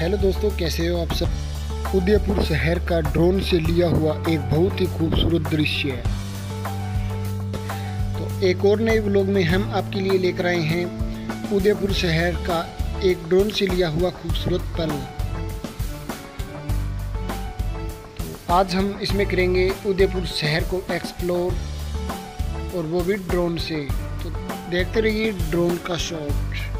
Hello दोस्तों, कैसे हो आप सब? उदयपुर शहर का ड्रोन से लिया हुआ एक बहुत ही खूबसूरत दृश्य है। तो एक और नए ब्लॉग में हम आपके लिए लेकर आए हैं। उदयपुर शहर का एक ड्रोन से लिया हुआ खूबसूरत पल। आज हम इसमें करेंगे उदयपुर शहर को एक्सप्लोर और वो भी ड्रोन से। तो देखते रहिए ड्रोन का शॉट